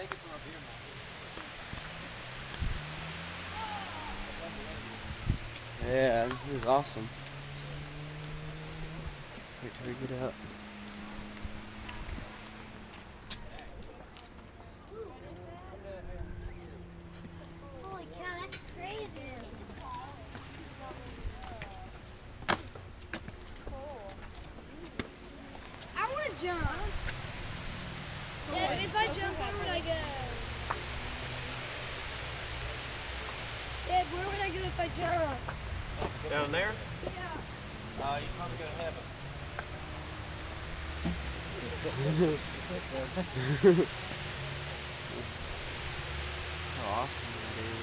take it from up here, man. Yeah, this is awesome. Wait till we get jump. Yeah, if I jump, where would I go? Yeah, where would I go if I jump? Down there? Yeah. Uh, you're probably gonna have it. Oh, awesome.